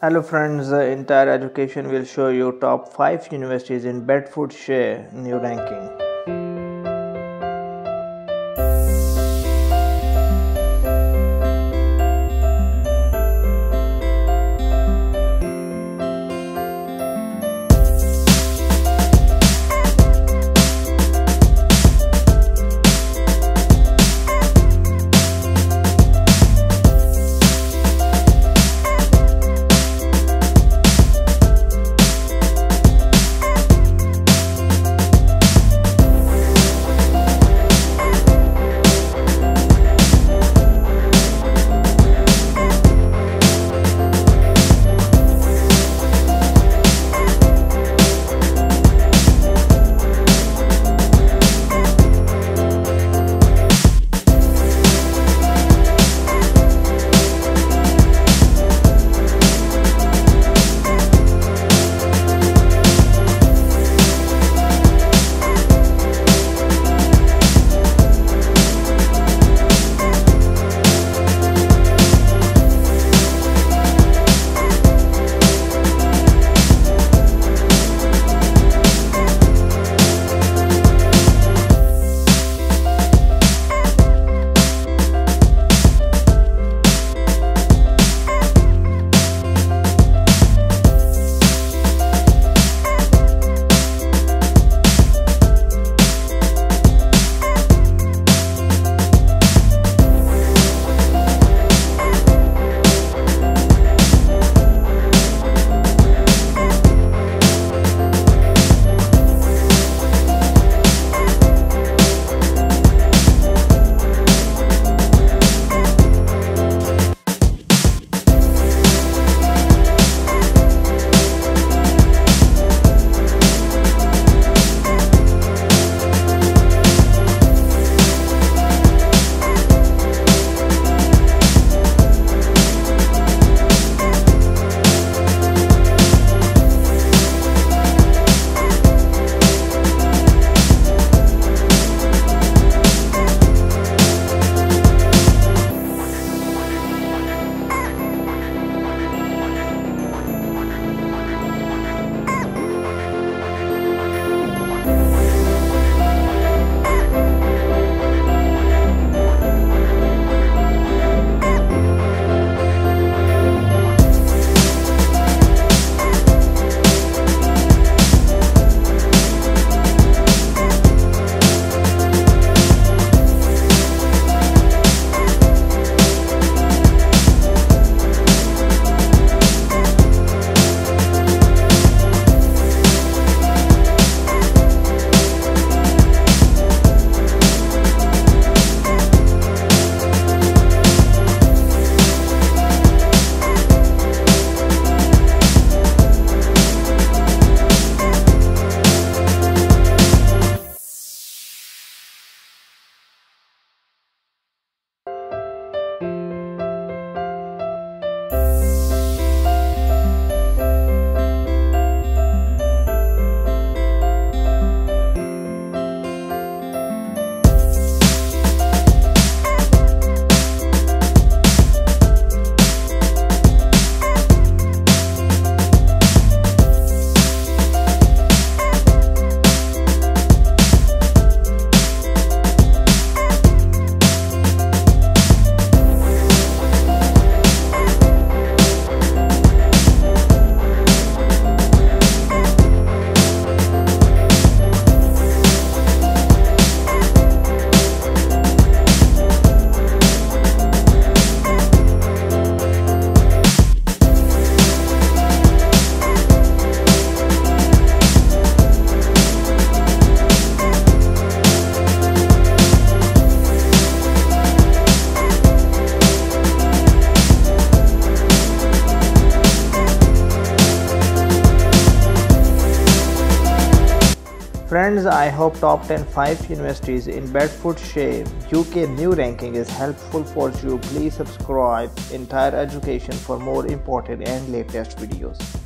Hello friends, the entire education will show you top 5 universities in Bedfordshire new ranking. Friends, I hope top 10 5 universities in Bedfordshire, UK new ranking is helpful for you. Please subscribe Entire Education for more important and latest videos.